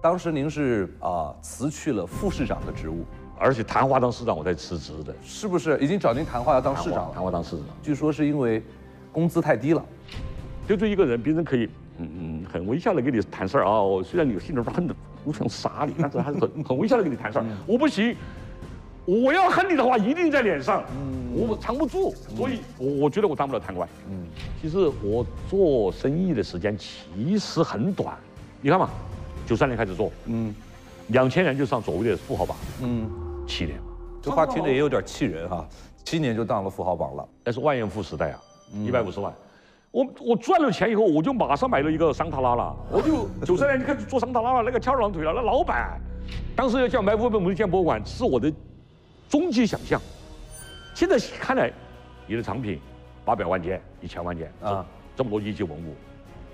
当时您是啊辞去了副市长的职务，而且谈话当市长我才辞职的，是不是？已经找您谈话要当市长了？谈话当市长，据说是因为工资太低了。对住一个人，别人可以嗯嗯很微笑的跟你谈事儿啊。我虽然你心里边恨的我想杀你，但是还是很很微笑的跟你谈事儿。我不行，我要恨你的话一定在脸上，嗯我藏不住，所以我我觉得我当不了贪官。嗯，其实我做生意的时间其实很短，你看嘛。九三年开始做，嗯，两千年就上所谓的富豪榜，嗯，七年，这话听着也有点气人哈，七年就当了富豪榜了，那是万元户时代啊，一百五十万，我我赚了钱以后，我就马上买了一个桑塔纳了，我就九三年就开始做桑塔纳了，那个翘二郎腿了，那老板，当时要叫买五百亩地建博物馆，是我的终极想象，现在看来，你的藏品八百万件、一千万件啊，这么多一级文物，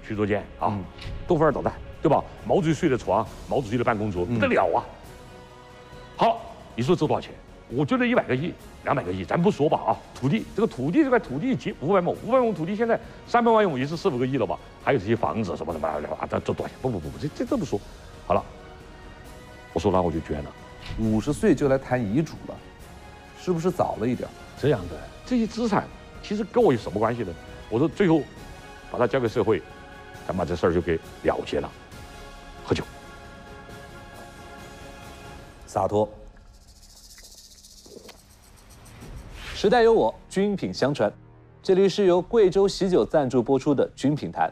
许多件啊，多菲尔导弹。对吧？毛主席睡的床，毛主席的办公桌，不得了啊！好，你说值多少钱？我觉得一百个亿、两百个亿，咱不说吧啊！土地，这个土地这块土地几五百亩，五百亩土地现在三百万亩也是四五个亿了吧？还有这些房子什么什么啊，这这多少钱？不不不不，这这这么说，好了，我说那我就捐了。五十岁就来谈遗嘱了，是不是早了一点？这样的这些资产其实跟我有什么关系呢？我说最后把它交给社会，咱把这事儿就给了结了。洒脱。时代有我，军品相传。这里是由贵州喜酒赞助播出的《军品谈》。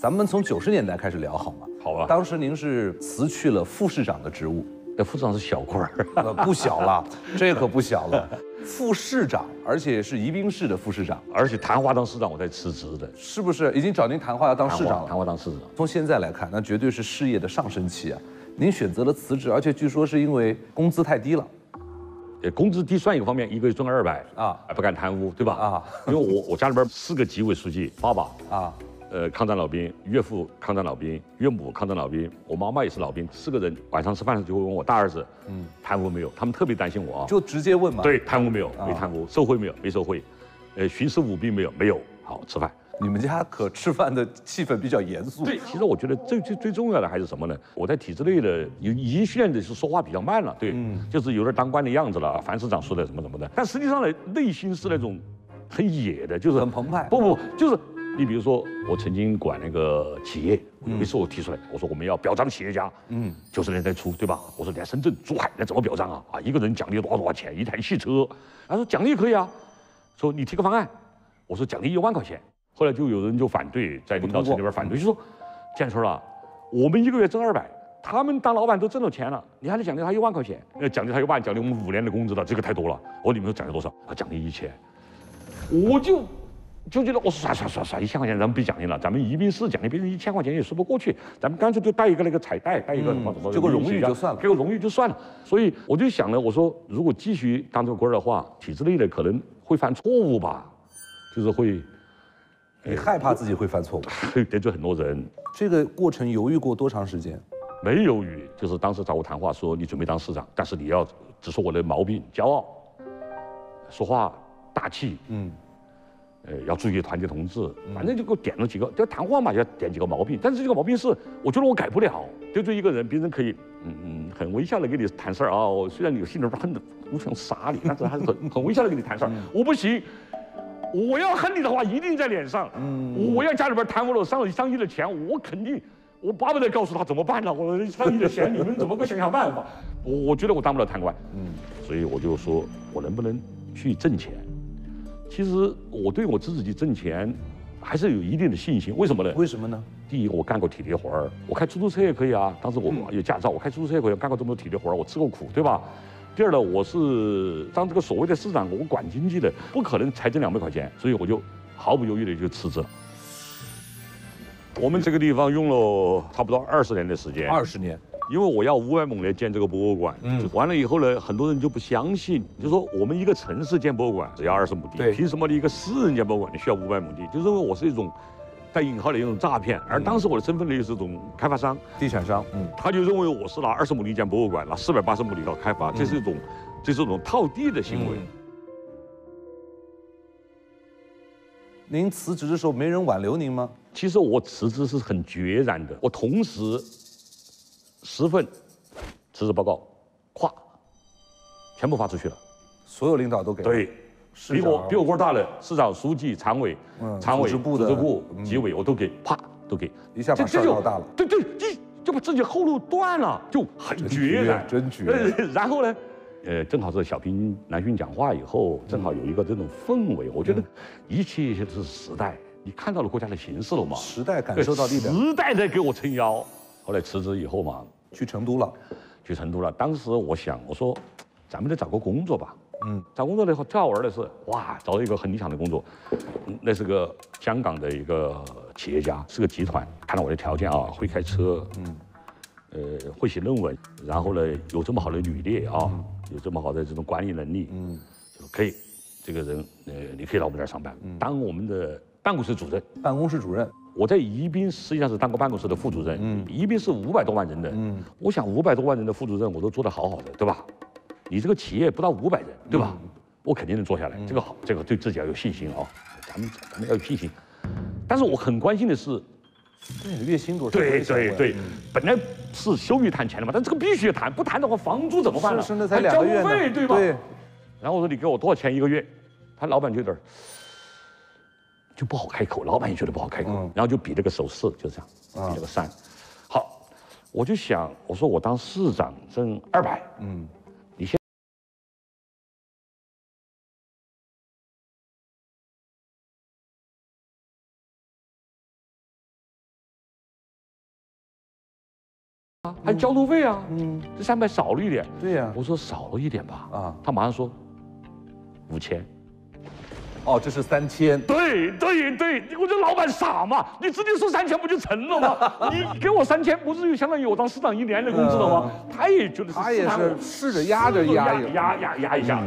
咱们从九十年代开始聊好吗？好啊。当时您是辞去了副市长的职务。那副市长是小官儿，不小了，这可不小了。副市长，而且是宜宾市的副市长，而且谈话当市长我才辞职的，是不是？已经找您谈话要当市长了。谈话当市长，从现在来看，那绝对是事业的上升期啊。您选择了辞职，而且据说是因为工资太低了。呃，工资低算一个方面，一个月挣二百啊，不敢贪污，对吧？啊，因为我我家里边四个纪委书记，爸爸啊。呃，抗战老兵，岳父抗战老兵，岳母抗战老兵，我妈妈也是老兵，四个人晚上吃饭的时候就会问我大儿子，嗯，贪污没有？他们特别担心我啊，就直接问嘛。对，贪污没有？没贪污。受贿没有？没受贿。呃，徇私舞弊没有？没有。好，吃饭。你们家可吃饭的气氛比较严肃。对，其实我觉得最最最重要的还是什么呢？我在体制内的有一线的是说话比较慢了，对，就是有点当官的样子了。樊市长说的什么什么的，但实际上呢，内心是那种很野的，就是很澎湃。不不，就是。你比如说，我曾经管那个企业，有一次我提出来，我说我们要表彰企业家，嗯，九十年代初，对吧？我说你在深圳、珠海，那怎么表彰啊？啊，一个人奖励多少多少钱，一台汽车。他说奖励可以啊，说你提个方案。我说奖励一万块钱。后来就有人就反对，在领导层里边反对，就说建春啊，我们一个月挣二百，他们当老板都挣到钱了，你还得奖励他一万块钱？呃，奖励他一万，奖励我们五年的工资了，这个太多了。我说你们说奖励多少？他奖励一千，我就。就觉得我说算算算算一千块钱咱们别奖励了，咱们宜宾市奖励别人一千块钱也说不过去，咱们干脆就带一个那个彩带，带一个什么什么，这个荣誉就算了，给个荣誉就算了。所以我就想呢，我说如果继续当这个官的话，体制内的可能会犯错误吧，就是会，你害怕自己会犯错误，会得罪很多人。这个过程犹豫过多长时间？没犹豫，就是当时找我谈话说你准备当市长，但是你要指出我的毛病，骄傲，说话大气，嗯。呃，要注意团结同志，反正就给我点了几个，就谈话嘛，要点几个毛病。但是这个毛病是，我觉得我改不了。得罪一个人，别人可以，嗯嗯，很微笑的跟你谈事儿啊。虽然你心里边恨的，我想杀你，但是还是很很微笑的跟你谈事儿。我不行，我要恨你的话，一定在脸上。嗯，我要家里边贪污了上了上亿的钱，我肯定，我巴不得告诉他怎么办呢？我上亿的钱，你们怎么个想想办法？我我觉得我当不了贪官。嗯，所以我就说我能不能去挣钱？其实我对我自己挣钱还是有一定的信心，为什么呢？为什么呢？第一，我干过体力活儿，我开出租车也可以啊。当时我有驾照，我开出租车也可以，干过这么多体力活儿，我吃过苦，对吧？第二呢，我是当这个所谓的市长，我管经济的，不可能才挣两百块钱，所以我就毫不犹豫的就辞职了。我们这个地方用了差不多二十年的时间，二十年。因为我要五百亩来建这个博物馆，嗯，完了以后呢，很多人就不相信，就说我们一个城市建博物馆只要二十亩地，凭什么你一个私人建博物馆你需要五百亩地？就认为我是一种带引号的一种诈骗。而当时我的身份呢又是种开发商、地产商，嗯，他就认为我是拿二十亩地建博物馆，拿四百八十亩地搞开发，这是一种，这是一种套地的行为。您辞职的时候没人挽留您吗？其实我辞职是很决然的，我同时十份辞职报告，咵，全部发出去了。所有领导都给。对，比我比我官儿大的市长、书记、常委、嗯常委、组织部的组织部、嗯纪委，我都给，啪都给，一下把这这就事儿闹大了对对，一就把自己后路断了，就很真决然，绝真绝 然后呢，呃，正好是小平南巡讲话以后，正好有一个这种氛围，我觉得嗯一切都是时代，你看到了国家的形势了嘛？时代感受到力量。时代在给我撑腰。后来辞职以后嘛，去成都了，去成都了。当时我想，我说，咱们得找个工作吧。嗯，找工作的话最好玩的是，哇，找到一个很理想的工作，嗯那是个香港的一个企业家，是个集团，看到我的条件啊，会开车，嗯，呃，会写论文，然后呢，有这么好的履历啊，有这么好的这种管理能力，嗯，就可以，这个人，呃，你可以来我们这儿上班，当我们的办公室主任。办公室主任，我在宜宾实际上是当过办公室的副主任，嗯，宜宾是五百多万人的，嗯，我想五百多万人的副主任我都做得好好的，对吧？你这个企业不到五百人，对吧？我肯定能做下来，这个好，这个对自己要有信心啊，咱们咱们要有信心。但是我很关心的是，那月薪多少？对对对，嗯本来是羞于谈钱的嘛，但这个必须谈，不谈的话房租怎么办呢？是是那才还交路两个月呢费对吧？对。然后我说你给我多少钱一个月？他老板就有点儿就不好开口，老板也觉得不好开口，嗯。然后就比这个手势，就这样，比这个三。好，我就想，我说我当市长挣二百，嗯，你现啊还交通费啊，嗯，这三百少了一点，对呀。我说少了一点吧，啊啊，他马上说五千。哦，这是三千。对对对，我这老板傻嘛？你直接说三千不就成了吗？你给我三千，不是就相当于我当市长一年的工资了吗？他也觉得是他也是试着压着压一压压压一下，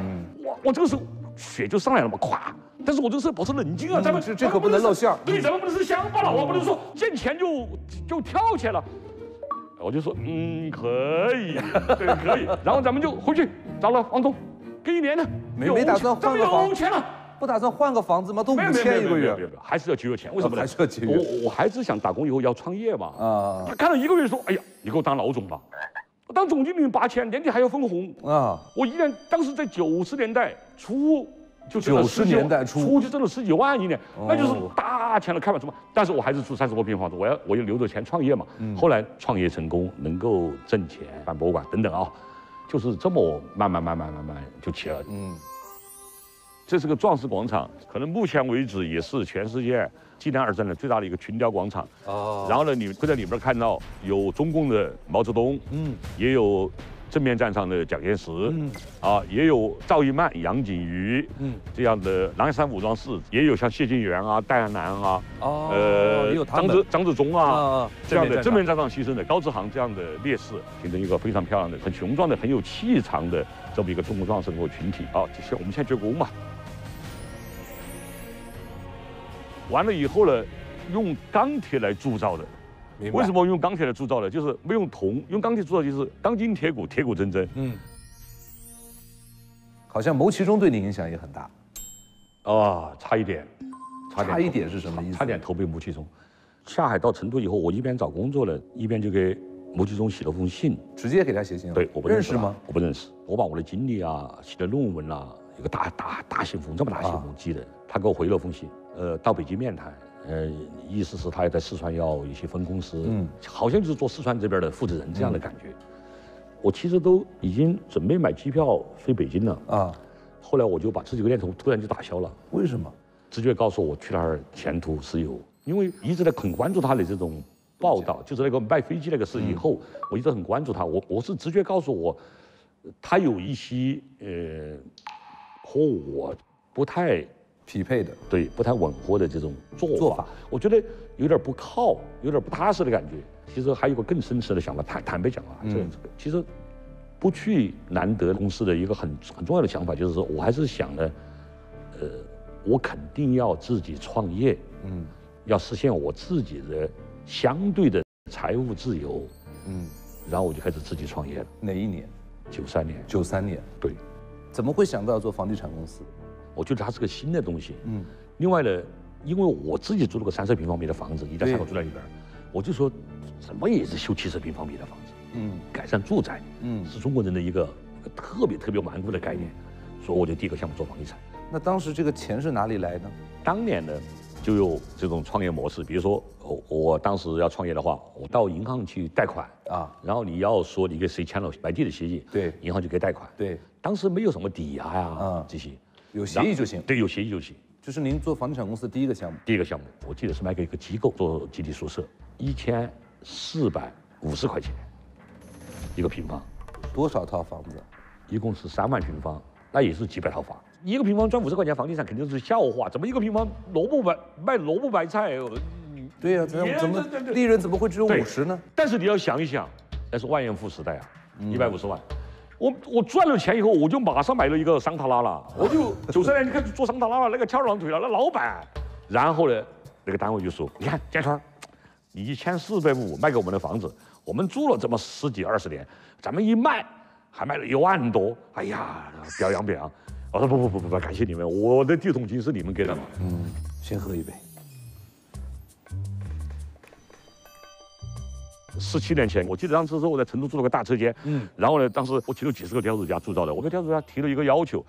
我我这个时候血就上来了嘛，咵！但是我这个时候保持冷静啊，咱们这这可不能露馅儿对，咱们不能是乡巴佬啊，不能说见钱就就跳起来了。我就说，嗯，可以，对，可以。然后咱们就回去找了王总，给一年的，有没没打算咱们换个房有钱了。不打算换个房子吗？都五千一个月还是要节约钱。为什么呢？还是要节约我我还是想打工以后要创业嘛。啊他看了一个月说：“哎呀，你给我当老总吧，我当总经理八千，年底还要分红。啊！我一年当时在九十年代初就挣了90 10几年代初初就挣了十几万一年，哦那就是大钱了，开玩笑嘛。但是我还是住三十多平房子，我要我要留着钱创业嘛。嗯后来创业成功，能够挣钱，办博物馆等等啊，就是这么慢慢慢慢慢慢就起来了。嗯，这是个壮士广场，可能目前为止也是全世界纪念二战的最大的一个群雕广场。哦，然后呢，你会在里边看到有中共的毛泽东，嗯，也有正面战场的蒋介石，嗯啊，也有赵一曼、杨景瑜，嗯这样的狼山武装士，也有像谢晋元啊、戴安南啊，哦，也有张志张志忠啊。啊，这样的正正面战场牺牲的高志航这样的烈士，形成一个非常漂亮的、很雄壮的、很有气场的这么一个中国壮士的群体啊！就像我们现在掘工嘛，完了以后呢，用钢铁来铸造的。为什？么用钢铁来铸造呢？就是没用铜，用钢铁铸造就是钢筋铁骨，铁骨铮铮。嗯，好像牟其中对你影响也很大，啊，差一点，差一点是什么意思？差点投奔牟其中。下海到成都以后，我一边找工作呢，一边就给牟其中写了封信。直接给他写信了。对，我不认识吗？我不认识。我把我的经历啊，写的论文啊，一个大大大信封，这么大信封寄的。他给我回了封信，呃，到北京面谈，呃，意思是他也在四川要一些分公司，嗯嗯，好像就是做四川这边的负责人这样的感觉。我其实都已经准备买机票飞北京了，啊，后来我就把这几个念头突然就打消了。为什么？直觉告诉我去那儿前途是有，因为一直在很关注他的这种报道，就是那个卖飞机那个事以后，我一直很关注他。我我是直觉告诉我，他有一些呃和我不太匹配的。对不太吻合的这种做法，我觉得有点不靠，有点不踏实的感觉。其实还有个更深层的想法，坦坦白讲啊，这样子其实不去难得公司的一个很很重要的想法，就是说我还是想呢，呃，我肯定要自己创业，嗯要实现我自己的相对的财务自由，嗯，然后我就开始自己创业了。哪一年？九三年，九三年。对，怎么会想到要做房地产公司？我觉得它是个新的东西。嗯，另外呢，因为我自己租了个三十平方米的房子，一家三口住在里边儿，我就说，什么也是修七十平方米的房子，嗯改善住宅，嗯，是中国人的一个特别特别顽固的概念，所以我就第一个项目做房地产。那当时这个钱是哪里来呢？当年呢，就有这种创业模式，比如说我我当时要创业的话，我到银行去贷款，啊，然后你要说你跟谁签了买地的协议，对银行就给贷款。对，当时没有什么抵押呀、嗯这些，有协议就行。对，有协议就行。这是您做房地产公司第一个项目。第一个项目，我记得是卖给一个机构做集体宿舍，一千四百五十块钱一个平方，多少套房子？一共是三万平方，那也是几百套房。一个平方赚五十块钱，房地产肯定是笑话。怎么一个平方萝卜白卖萝卜白菜？呃对呀、怎么怎么利润怎么会只有对五十呢？但是你要想一想，那是万元户时代啊，一百五十万。我我赚了钱以后，我就马上买了一个桑塔纳了，我就 九三年就开始做桑塔纳了，那个翘二郎腿了，那老板。然后呢，那个单位就说，你看建川，你一千四百五卖给我们的房子，我们住了这么十几二十年，咱们一卖还卖了一万多，哎呀，表扬表扬。我说不不不不不，感谢你们，我的第一桶金是你们给的嘛。嗯先喝一杯。十七年前，我记得当时是我在成都做了个大车间，嗯，然后呢，当时我请了几十个雕塑家铸造的，我跟雕塑家提了一个要求，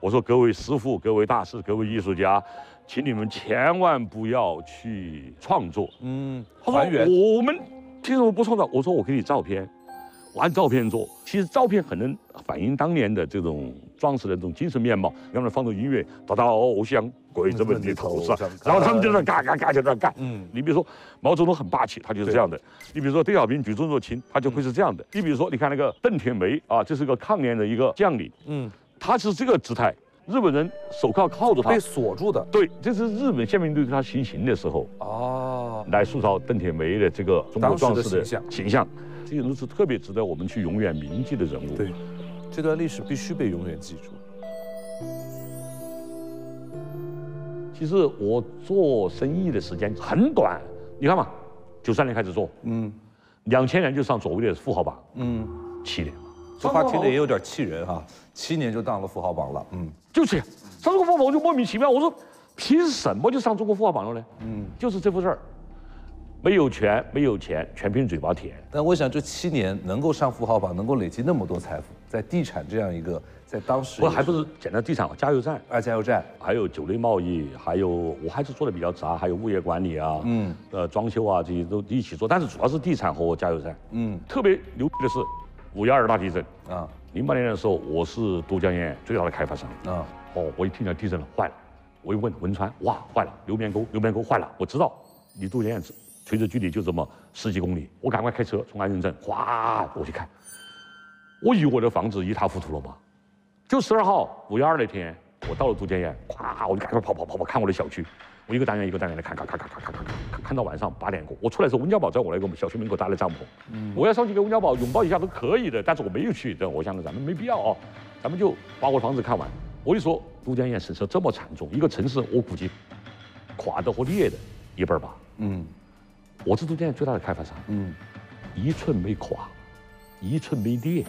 我说各位师傅、各位大师、各位艺术家，请你们千万不要去创作。嗯，他说还原。我们凭什么不创造？我说我给你照片，我按照片做。其实照片很能反映当年的这种装饰的这种精神面貌。要么放着音乐，打到偶像鬼子们的头上，然后他们就在那干干干就在那干。嗯嗯，你比如说毛泽东很霸气，他就是这样的。你比如说邓小平举重若轻，他就会是这样的。你比如说，你看那个邓铁梅啊，这是个抗联的一个将领，嗯，他是这个姿态，日本人手铐铐着他被。锁住的。对，这是日本宪兵队对他行刑的时候，哦，来塑造邓铁梅的这个中国壮士的形象，这些都是特别值得我们去永远铭记的人物。对，这段历史必须被永远记住。其实我做生意的时间很短，你看嘛，九三年开始做，嗯两千年就上所谓的富豪榜，嗯，七年，这话听着也有点气人哈，七年就当了富豪榜了。嗯就是上中国富豪榜我就莫名其妙，我说凭什么就上中国富豪榜了呢？嗯。就是这副事儿，没有权没有钱，全凭嘴巴甜。但我想这七年能够上富豪榜，能够累积那么多财富，在地产这样一个在当时我还不是简单地产加油站，啊加油站，还有酒类贸易，还有我还是做的比较杂，还有物业管理啊，嗯。呃，装修啊这些都一起做，但是主要是地产和加油站。嗯。特别牛逼的是五幺二大地震，啊。零八年的时候，我是都江堰最大的开发商。啊。哦，我一听到地震了，坏了，我一问汶川，哇，坏了，流棉沟，流棉沟坏了，我知道你都江堰垂直距离就这么十几公里，我赶快开车从安仁镇哗过去看，我以为我的房子一塌糊涂了吗？就十二号五幺二那天，我到了都江堰，咵，我就赶快跑跑跑跑看我的小区，我一个单元一个单元的看，看看看看看看看，看到晚上八点过，我出来的时候，温家宝在我那个小区门口搭了帐篷，嗯我要上去跟温家宝拥抱一下都可以的，但是我没有去，这我想着咱们没必要啊，咱们就把我的房子看完。我就说都江堰损失这么惨重，一个城市我估计垮的和裂的一半儿吧。嗯我是都江堰最大的开发商，嗯一寸没垮，一寸没裂。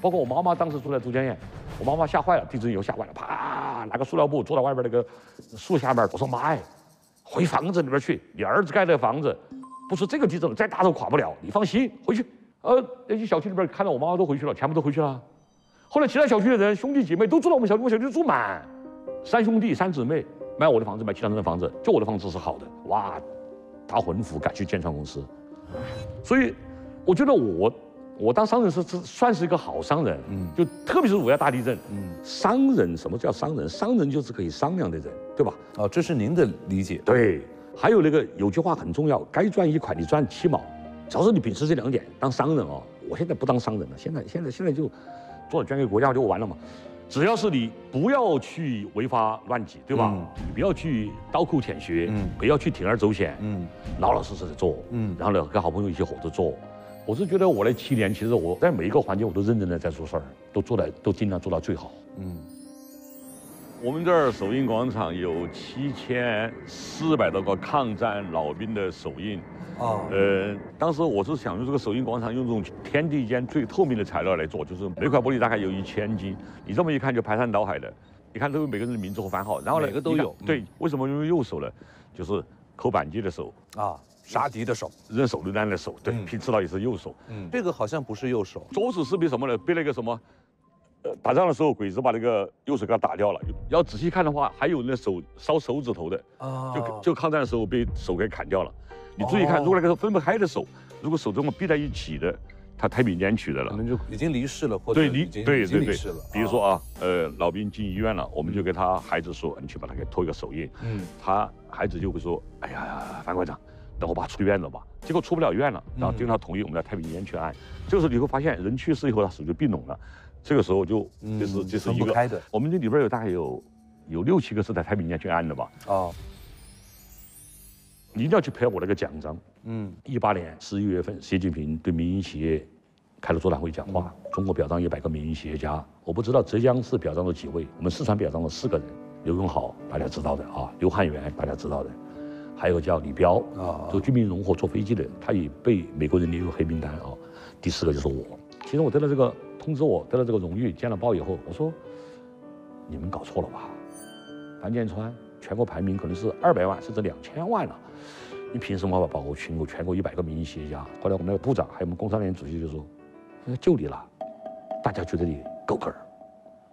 包括我妈妈当时住在都江堰，我妈妈吓坏了，地震以后吓坏了，啪拿个塑料布坐在外边那个树下面，我说妈哎，回房子里边去，你儿子盖的房子，不是这个地震再大都垮不了，你放心回去。呃，那些小区里边看到我妈妈都回去了，全部都回去了。后来其他小区的人兄弟姐妹都住到我们小区，我们小区住满，三兄弟三姊妹买我的房子，买其他人的房子，就我的房子是好的，哇，打魂符赶去建创公司。所以我觉得我我当商人是是算是一个好商人，嗯，就特别是五幺大地震，嗯，商人什么叫商人？商人就是可以商量的人，对吧？哦，这是您的理解。对，还有那个有句话很重要，该赚一块你赚七毛，只要是你秉持这两点，当商人哦，我现在不当商人了，现在现在现在就做了捐给国家就完了嘛。只要是你不要去违法乱纪，对吧？嗯你不要去刀口舔血，嗯不要去铤而走险，嗯老老实实的做，嗯嗯，然后呢跟好朋友一起合作做。我是觉得我那七年，其实我在每一个环节我都认真的在做事儿，都做的都尽量做到最好。嗯我们这儿首映广场有七千四百多个抗战老兵的手印。哦呃，当时我是想用这个首映广场用这种天地间最透明的材料来做，就是每块玻璃大概有一千斤，你这么一看就排山倒海的，你看都有每个人的名字和番号，然后呢，每个都有嗯对，为什么用右手呢？就是扣扳机的手啊，杀敌的手，扔手榴弹的手，对，平刺刀也是右手。嗯，这个好像不是右手，左手是被什么呢？被那个什么？呃，打仗的时候，鬼子把那个右手给他打掉了。要仔细看的话，还有那手烧手指头的啊，就就抗战的时候被手给砍掉了。你注意看，如果那个分不开的手，如果手这么闭在一起的，他太平间去的了，可能就已经离世了，或者对离对对对。比如说啊，呃，老兵进医院了，我们就给他孩子说，你去把他给托一个手印。嗯，他孩子就会说，哎呀，樊馆长，等我爸出院了吧。结果出不了院了，然后经他同意，我们在太平间去按。这个时候你会发现，人去世以后，他手就并拢了。这个时候就就是就是一个，我们这里边有大概有有六七个是在太平间去按的吧。哦，你一定要去拍我那个奖章。嗯，一八年十一月份，习近平对民营企业开了座谈会讲话，中国表彰一百个民营企业家。我不知道浙江是表彰了几位，我们四川表彰了四个人，刘永好大家知道的啊，刘汉元大家知道的，还有叫李彪啊，做军民融合坐飞机的，他也被美国人列入黑名单啊。第四个就是我，其实我得了这个。通知我得了这个荣誉，见了报以后，我说：“你们搞错了吧？樊建川全国排名可能是二百万甚至两千万了，你凭什么把保护全国全国一百个民营企业家？”后来我们那个部长还有我们工商联主席就说：“就你了，大家觉得你够格儿，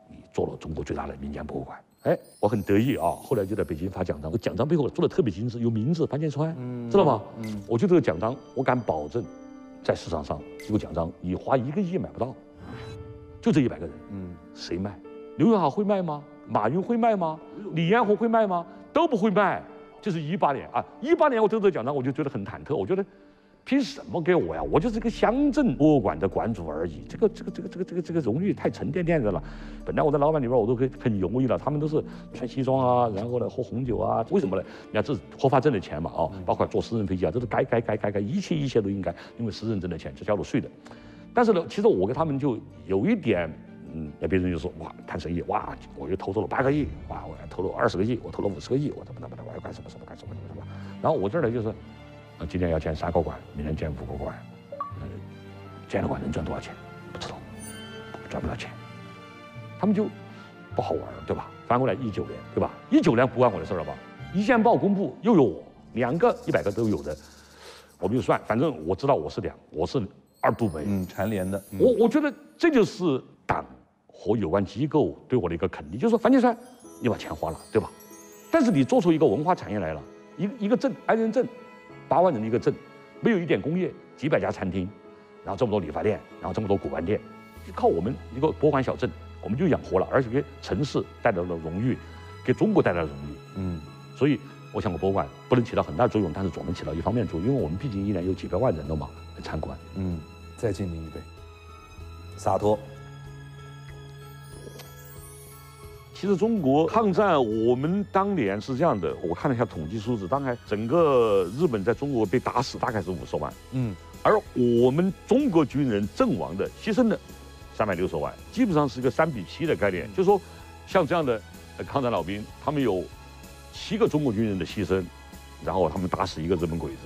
你做了中国最大的民间博物馆。”哎，我很得意啊！后来就在北京发奖章，我奖章背后做的特别精致，有名字樊建川，知道吗？嗯，我就这个奖章，我敢保证，在市场上这个奖章你花一个亿买不到。就这一百个人，嗯，谁卖？刘永好会卖吗？马云会卖吗？李彦宏会卖吗？都不会卖。就是一八年啊，一八年我得这个奖章，我就觉得很忐忑。我觉得，凭什么给我呀？我就是个乡镇博物馆的馆主而已。这个这个这个这个这个这个荣誉太沉甸甸的了。本来我在老板里边我都可以很容易了，他们都是穿西装啊，然后呢喝红酒啊。为什么呢？你看这是合法挣的钱嘛，啊，包括坐私人飞机啊，这是该该该该该一切一切都应该，因为私人挣的钱这交了税的。但是呢，其实我跟他们就有一点，嗯，那别人就说哇，谈生意哇，我又投入了八个亿，哇，我投了二十个亿，我投了五十个亿，我怎么怎么怎么，我要干什么什么干什么什么什么。然后我这儿呢就是，啊，今年要建三个馆，明年建五个馆，呃，建了馆能赚多少钱？不知道，赚不了钱。他们就不好玩，对吧？翻过来一九年，对吧？一九年不关我的事了吧？一线报公布又有我，两个一百个都有的，我们就算，反正我知道我是两，我是。二度美，嗯，蝉联的，我我觉得这就是党和有关机构对我的一个肯定，就是说樊建川，你把钱花了，对吧？但是你做出一个文化产业来了，一一个镇，安仁镇，八万人的一个镇，没有一点工业，几百家餐厅，然后这么多理发店，然后这么多古玩店，就靠我们一个博物馆小镇，我们就养活了，而且给城市带来了荣誉，给中国带来了荣誉，嗯，所以我想，我博物馆不能起到很大作用，但是总能起到一方面作用，因为我们毕竟一年有几百万人了嘛来参观，嗯。再敬您一杯，洒脱。其实中国抗战，我们当年是这样的，我看了一下统计数字，大概整个日本在中国被打死大概是五十万，嗯，而我们中国军人阵亡的、牺牲的三百六十万，基本上是一个三比七的概念，就是说，像这样的抗战老兵，他们有七个中国军人的牺牲。然后他们打死一个日本鬼子，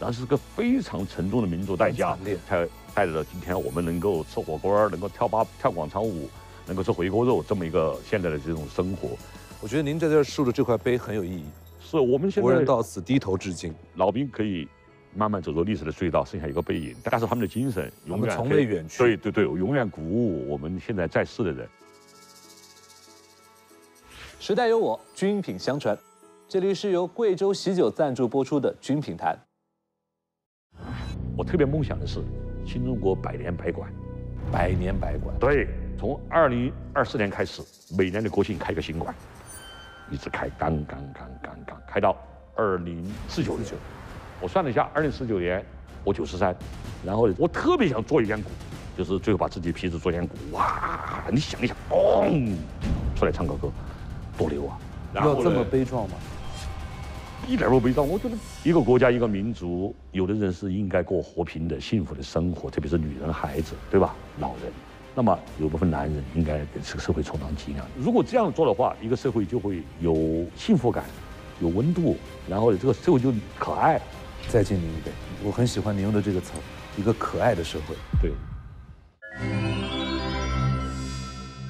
然后是个非常沉重的民族代价，才带来了今天我们能够吃火锅能够跳八跳广场舞，能够吃回锅肉这么一个现在的这种生活。我觉得您在这竖的这块碑很有意义，是我们现在国人到此低头致敬，老兵可以慢慢走入历史的隧道，剩下一个背影，但是他们的精神永远从未远去。对对对，永远鼓舞我们现在在世的人。时代有我，军品相传。这里是由贵州喜酒赞助播出的《军品谈》。我特别梦想的是新中国百年百馆，百年百馆。对，从二零二四年开始，每年的国庆开个新馆，一直开，刚刚刚刚刚开到二零四九年。我算了一下，二零四九年我九十三，然后我特别想做一件鼓，就是最后把自己皮子做件鼓。哇，你想一想，嘣，出来唱个歌，多牛啊！要这么悲壮吗？一点都不悲伤。我觉得一个国家一个民族，有的人是应该过和平的、幸福的生活，特别是女人、孩子，对吧？老人，那么有部分男人应该给这个社会充当脊梁。如果这样做的话，一个社会就会有幸福感，有温度，然后这个社会就可爱。再敬您一杯，我很喜欢您用的这个词，一个可爱的社会。对。